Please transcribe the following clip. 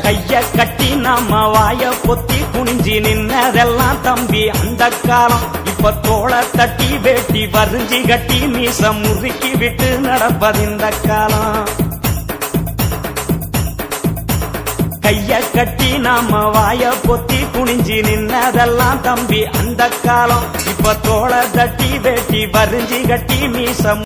கைய கட்டி நம்ம வாய பொத்தி குனிஞ்சி நின்னதெல்லாம் தம்பி அந்த காலம். இப்ப தோள தட்டி வேட்டி வரிஞ்சி கட்டி மீச முறுக்கி விட்டு நடப்பதிந்த காலம். கைய கட்டி நாம வாய பொத்தி குனிஞ்சி நின்னதெல்லாம் தம்பி அந்த காலம். இப்ப தோள தட்டி வேட்டி வரிஞ்சி கட்டி மீசம்